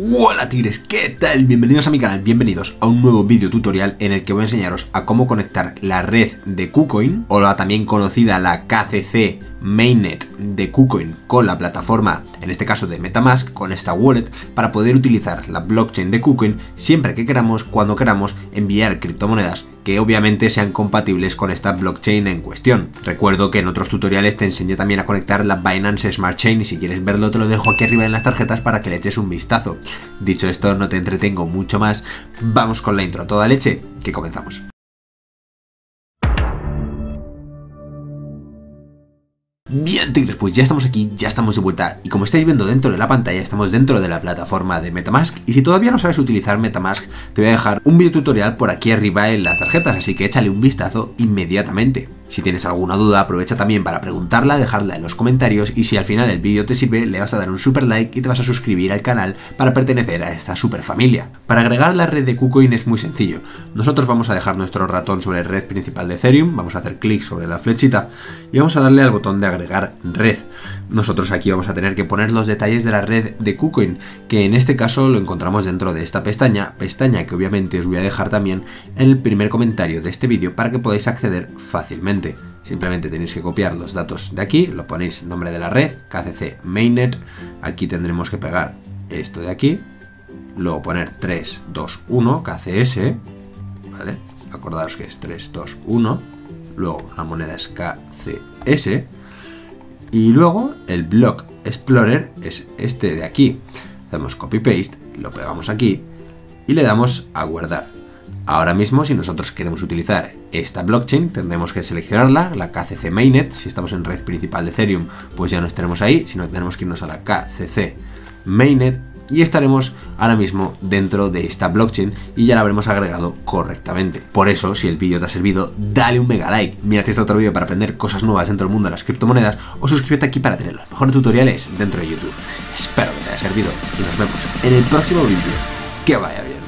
Hola tigres, ¿qué tal? Bienvenidos a mi canal, bienvenidos a un nuevo vídeo tutorial en el que voy a enseñaros a cómo conectar la red de KuCoin o la también conocida la KCC Mainnet de KuCoin con la plataforma, en este caso de Metamask, con esta wallet para poder utilizar la blockchain de KuCoin siempre que queramos, cuando queramos enviar criptomonedas que obviamente sean compatibles con esta blockchain en cuestión. Recuerdo que en otros tutoriales te enseñé también a conectar la Binance Smart Chain y si quieres verlo te lo dejo aquí arriba en las tarjetas para que le eches un vistazo. Dicho esto, no te entretengo mucho más, vamos con la intro a toda leche, que comenzamos. Bien tigres, pues ya estamos aquí, ya estamos de vuelta. Y como estáis viendo dentro de la pantalla estamos dentro de la plataforma de Metamask. Y si todavía no sabes utilizar Metamask te voy a dejar un video tutorial por aquí arriba en las tarjetas, así que échale un vistazo inmediatamente. Si tienes alguna duda, aprovecha también para preguntarla, dejarla en los comentarios y si al final el vídeo te sirve, le vas a dar un super like y te vas a suscribir al canal para pertenecer a esta super familia. Para agregar la red de KuCoin es muy sencillo. Nosotros vamos a dejar nuestro ratón sobre la red principal de Ethereum, vamos a hacer clic sobre la flechita y vamos a darle al botón de agregar red. Nosotros aquí vamos a tener que poner los detalles de la red de KuCoin, que en este caso lo encontramos dentro de esta pestaña, pestaña que obviamente os voy a dejar también en el primer comentario de este vídeo para que podáis acceder fácilmente. Simplemente tenéis que copiar los datos de aquí, lo ponéis nombre de la red, KCC Mainnet, aquí tendremos que pegar esto de aquí, luego poner 3, 2, 1, KCS, ¿vale? Acordaos que es 3, 2, 1, luego la moneda es KCS, y luego el Block Explorer es este de aquí. Hacemos copy-paste, lo pegamos aquí y le damos a guardar. Ahora mismo, si nosotros queremos utilizar esta blockchain, tendremos que seleccionarla, la KCC Mainnet. Si estamos en red principal de Ethereum, pues ya no estaremos ahí, sino tenemos que irnos a la KCC Mainnet y estaremos ahora mismo dentro de esta blockchain y ya la habremos agregado correctamente. Por eso, si el vídeo te ha servido, dale un mega like, mírate este otro vídeo para aprender cosas nuevas dentro del mundo de las criptomonedas o suscríbete aquí para tener los mejores tutoriales dentro de YouTube. Espero que te haya servido y nos vemos en el próximo vídeo. Que vaya bien.